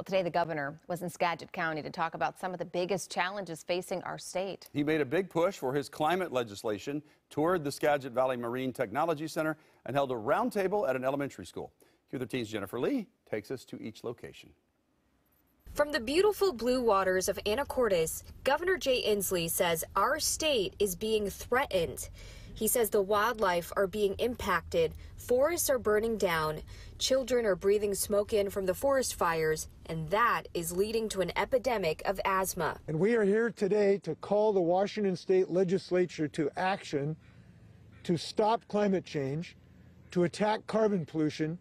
Well, today the governor was in Skagit County to talk about some of the biggest challenges facing our state. He made a big push for his climate legislation, toured the Skagit Valley Marine Technology Center, and held a roundtable at an elementary school. Q13's Jennifer Lee takes us to each location. From the beautiful blue waters of Anacortes, Governor Jay Inslee says our state is being threatened. He says the wildlife are being impacted, forests are burning down, children are breathing smoke in from the forest fires, and that is leading to an epidemic of asthma. And we are here today to call the Washington State Legislature to action to stop climate change, to attack carbon pollution,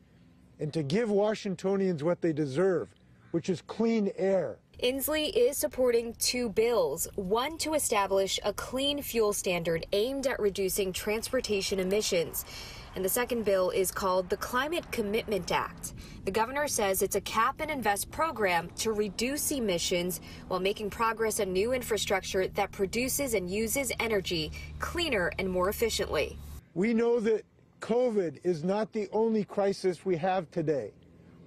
and to give Washingtonians what they deserve, which is clean air. Inslee is supporting two bills, one to establish a clean fuel standard aimed at reducing transportation emissions. And the second bill is called the Climate Commitment Act. The governor says it's a cap and invest program to reduce emissions while making progress on new infrastructure that produces and uses energy cleaner and more efficiently. We know that COVID is not the only crisis we have today.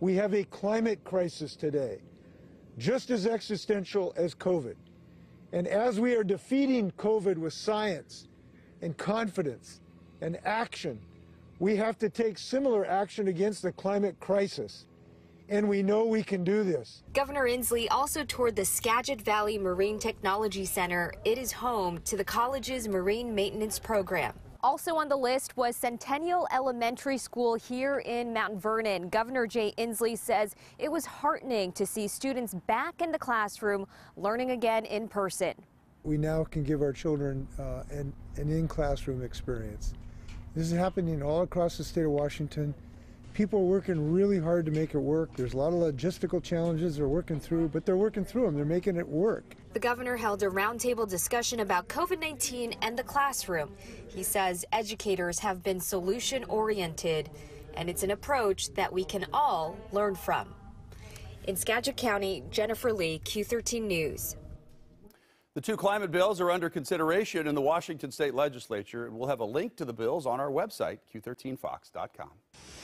We have a climate crisis today just as existential as COVID. And as we are defeating COVID with science and confidence and action, we have to take similar action against the climate crisis. And we know we can do this. Governor Inslee also toured the Skagit Valley Marine Technology Center. It is home to the college's marine maintenance program. Also on the list was Centennial Elementary School here in Mount Vernon. Governor Jay Inslee says it was heartening to see students back in the classroom learning again in person. We now can give our children uh, an, an in-classroom experience. This is happening all across the state of Washington. People are working really hard to make it work. There's a lot of logistical challenges they're working through, but they're working through them. They're making it work. The governor held a roundtable discussion about COVID 19 and the classroom. He says educators have been solution oriented, and it's an approach that we can all learn from. In Skagit County, Jennifer Lee, Q13 News. The two climate bills are under consideration in the Washington state legislature, and we'll have a link to the bills on our website, q13fox.com.